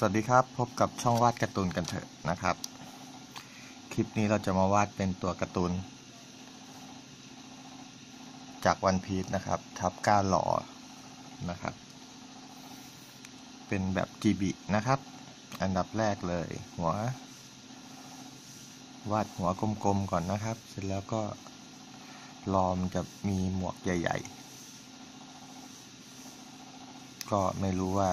สวัสดีครับ พบกับช่องวาดการ์ตูนกันเถอะนะครับ คลิปนี้เราจะมาวาดเป็นตัวการ์ตูน จากวันพีชนะครับ ทับก้าหล่อนะครับ เป็นแบบ GB นะครับ อันดับแรกเลย หัว วาดหัวกลมๆก่อนนะครับ เสร็จแล้วก็รอมจะมีหมวกใหญ่ ๆ ก็ไม่รู้ว่า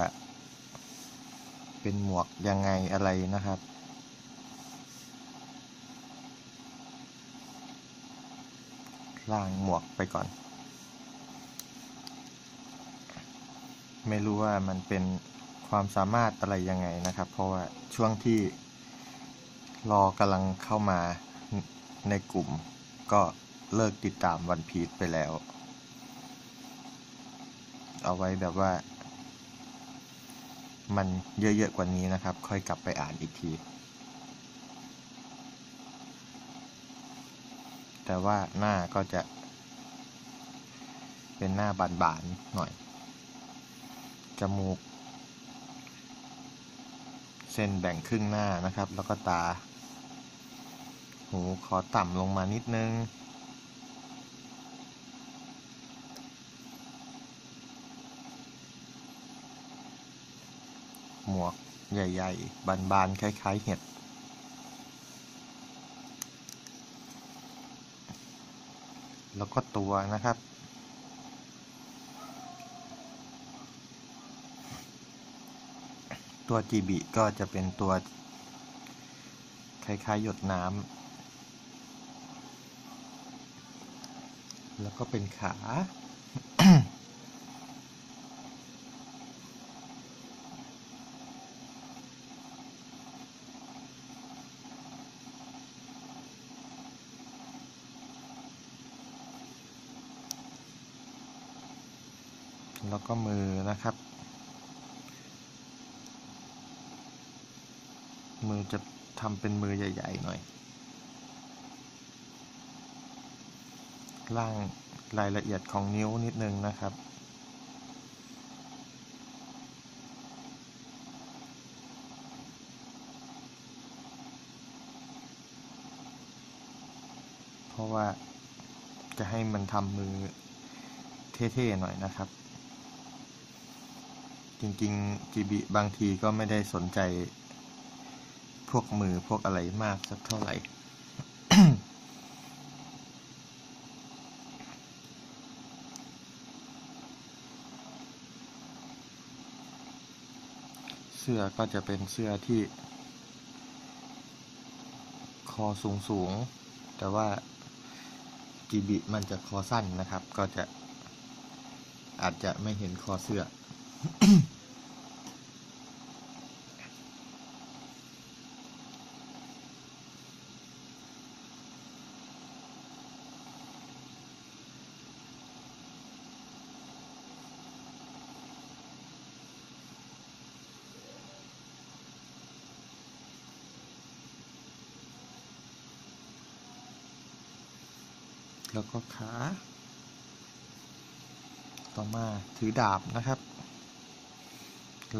เป็นหมวกยังไงอะไรนะครับ ล่างหมวกไปก่อน ไม่รู้ว่ามันเป็นความสามารถอะไรยังไงนะครับ เพราะว่าช่วงที่รอกำลังเข้ามาในกลุ่ม ก็เลิกติดตามวันพีชไปแล้ว เอาไว้แบบว่า มันเยอะๆกว่านี้นะครับ ค่อยกลับไปอ่านอีกที แต่ว่าหน้าก็จะ เป็นหน้าบานๆหน่อย จมูก เส้นแบ่งครึ่งหน้านะครับ แล้วก็ตา หูขอต่ำลงมานิดนึง หมวกใหญ่ๆ บานๆ คล้าย ๆ เห็ด แล้วก็ตัวนะครับ ตัวจีบีก็จะเป็นตัว คล้าย ๆ หยดน้ำ แล้วก็เป็นขา แล้วก็มือนะครับ มือจะทำเป็นมือใหญ่ ๆ หน่อย ล่างรายละเอียดของนิ้วนิดนึงนะครับเพราะว่าจะให้มันทำมือเท่ๆหน่อยนะครับ จริงๆ GB บางทีก็ไม่ได้สนใจ พวกมือพวกอะไรมากสักเท่าไหร่ เสื้อก็จะเป็นเสื้อที่ คอสูงสูงๆแต่ว่า GB มันจะคอสั้นนะครับ ก็จะอาจจะไม่เห็นคอเสื้อ แล้วก็ขา ต่อมาถือดาบนะครับ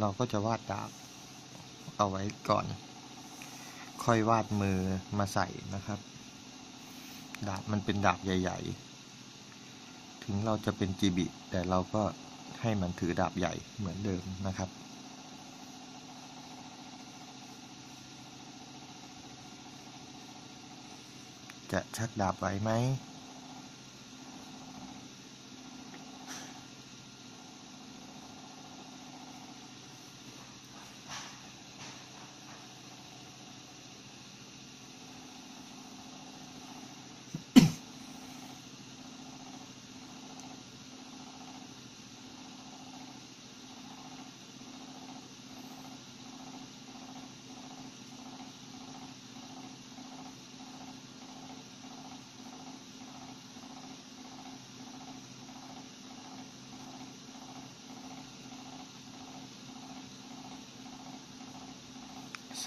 เราก็จะวาดดาบเอาไว้ก่อน ค่อยวาดมือมาใส่นะครับ ดาบมันเป็นดาบใหญ่ ๆ ถึงเราจะเป็นจีบิแต่เราก็ให้มันถือดาบใหญ่เหมือนเดิมนะครับจะชักดาบไหวไหม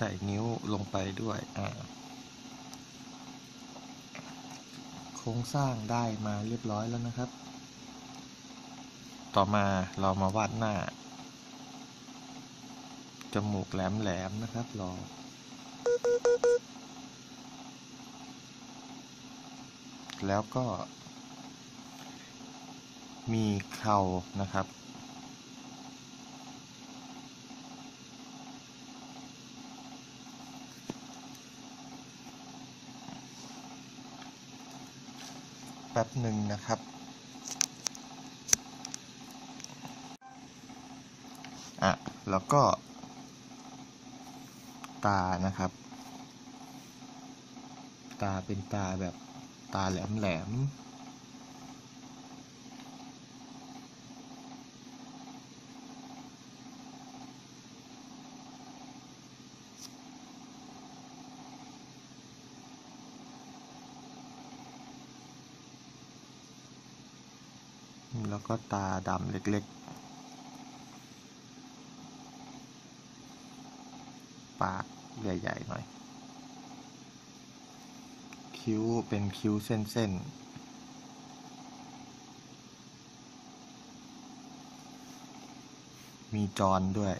ใส่นิ้วลงไปด้วยอ่าโครงสร้างได้มาเรียบร้อยแล้วนะครับ ต่อมาเรามาวาดหน้า จมูกแหลมๆนะครับรอแล้วก็มีเข่านะครับ ป๊บหนึ่งนะครับ อะ แล้วก็ ตานะครับ ตาเป็นตาแบบตาแหลมแหลม แล้วก็ตาดำเล็กๆ ปากใหญ่ ๆ หน่อย คิ้วเป็นคิ้วเส้น ๆมีจอนด้วย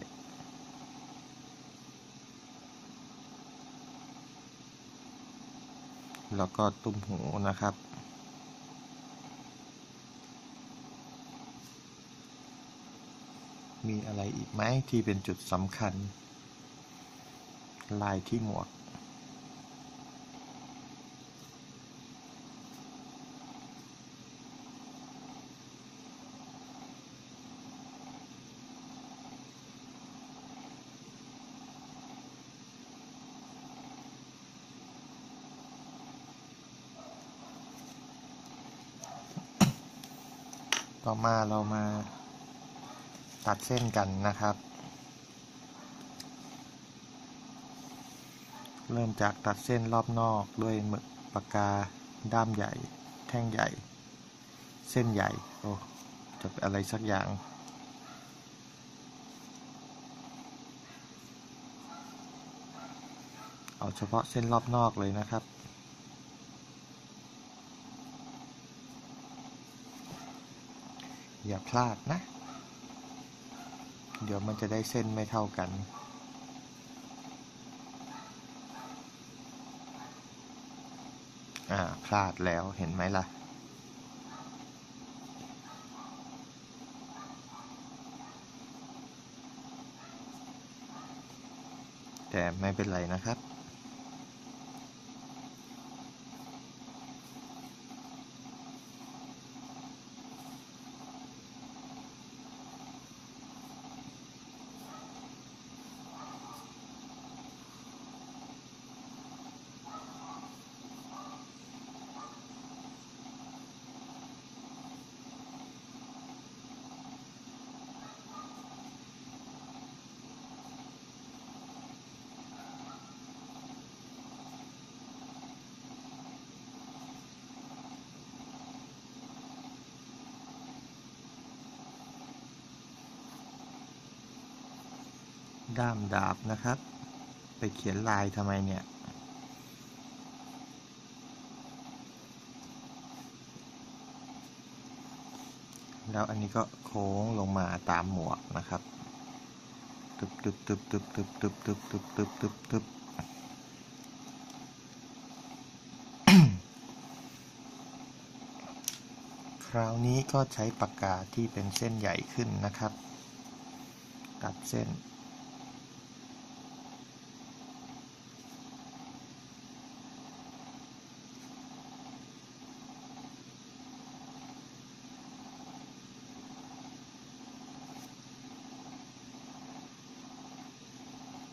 แล้วก็ตุ้มหูนะครับ มีอะไรอีกไหมที่เป็นจุดสำคัญ ลายที่หมวก ต่อมาเรามา ตัดเส้นกันนะครับ เริ่มจากตัดเส้นรอบนอกด้วยหมึกปากกาด้ามใหญ่ แท่งใหญ่ เส้นใหญ่ โอ้จะเป็นอะไรสักอย่างเอาเฉพาะเส้นรอบนอกเลยนะครับ อย่าพลาดนะ เดี๋ยวมันจะได้เส้นไม่เท่ากัน อ่า พลาดแล้วเห็นไหมล่ะ แต่ไม่เป็นไรนะครับ ด้ามดาบนะครับ ไปเขียนลายทำไมเนี่ย แล้วอันนี้ก็โค้งลงมาตามหมวกนะครับตึบตึบตึบตึบตึบตึบตึบตึบตึบตึบตึบคราวนี้ก็ใช้ปากกาที่เป็นเส้นใหญ่ขึ้นนะครับ ตัดเส้น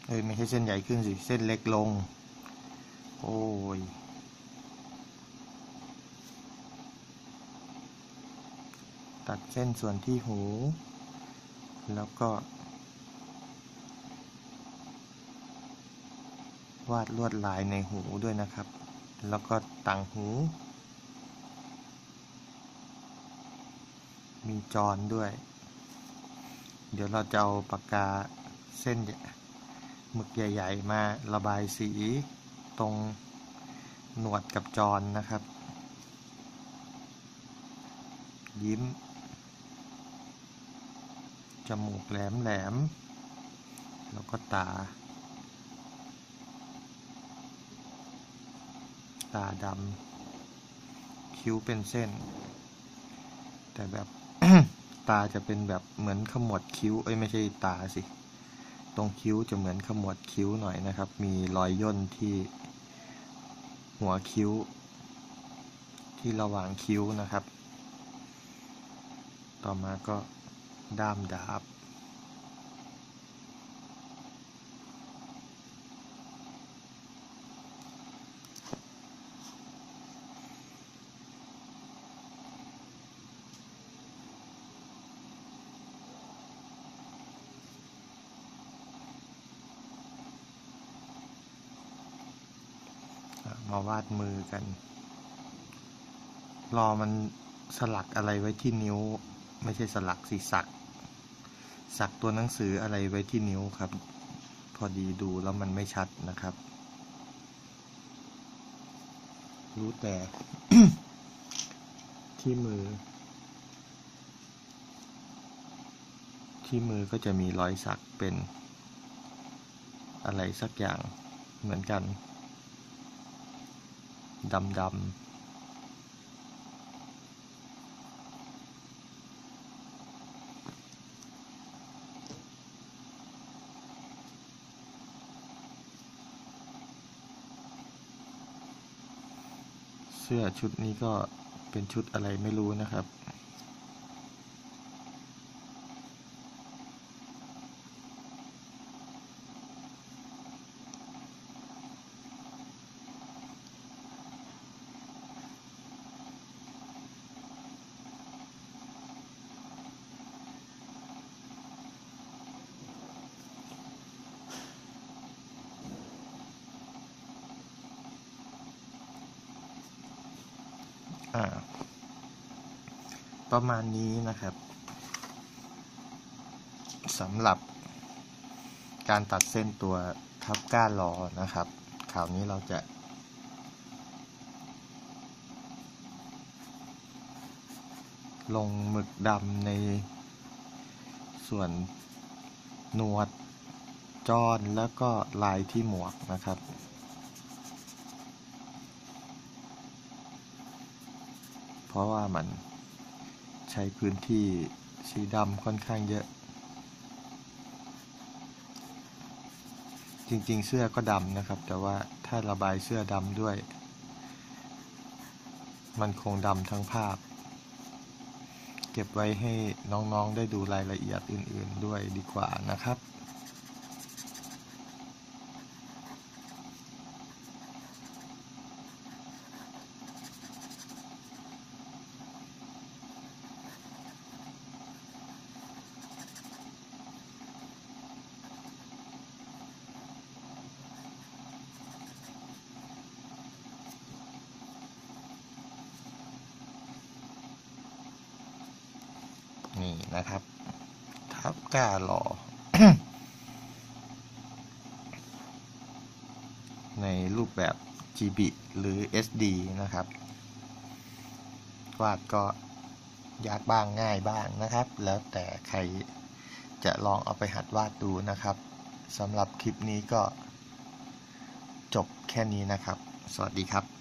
เอ้ยไม่ใช่เส้นใหญ่ขึ้นสิ เส้นเล็กลง โอ้ย ตัดเส้นส่วนที่หู แล้วก็ วาดลวดลายในหูด้วยนะครับ แล้วก็ต่างหู มีจอนด้วย เดี๋ยวเราจะเอาปากกาเส้น หมึกใหญ่ ๆ มาระบายสีตรงหนวดกับจอนนะครับ ยิ้ม จมูกแหลมแหลม แล้วก็ตา ตาดำคิ้วเป็นเส้น แต่แบบตาจะเป็นแบบเหมือนขมวดคิ้ว เอ้ย ไม่ใช่ตาสิ ตรงคิ้วจะเหมือนขมวดคิ้วหน่อยนะครับ มีรอยย่นที่หัวคิ้ว ที่ระหว่างคิ้วนะครับ ต่อมาก็ด้ามดาบาวาดมือกัน รอมันสลักอะไรไว้ที่นิ้ว ไม่ใช่สลักสิสัก สักตัวหนังสืออะไรไว้ที่นิ้วครับ พอดีดูแล้วมันไม่ชัดนะครับ รู้แต่ที่มือ ที่มือก็จะมีรอยสักเป็นอะไรสักอย่างเหมือนกัน ดำดำเสื้อชุดนี้ก็เป็นชุดอะไรไม่รู้นะครับ อ่า ประมาณนี้นะครับสำหรับ การตัดเส้นตัวทับก้านรอนะครับคราวนี้เราจะลงหมึกดำในส่วนหนวดจอนแล้วก็ลายที่หมวกนะครับ เพราะว่ามันใช้พื้นที่สีดำค่อนข้างเยอะ จริงๆ เสื้อก็ดำนะครับ แต่ว่าถ้าระบายเสื้อดำด้วย มันคงดำทั้งภาพ เก็บไว้ให้น้องๆได้ดูรายละเอียดอื่นๆด้วยดีกว่านะครับ นะครับ ทับก้าหล่อในรูปแบบ GB หรือ SD นะครับ วาดก็ยากบ้างง่ายบ้างนะครับ แล้วแต่ใครจะลองเอาไปหัดวาดดูนะครับสำหรับคลิปนี้ก็จบแค่นี้นะครับ สวัสดีครับ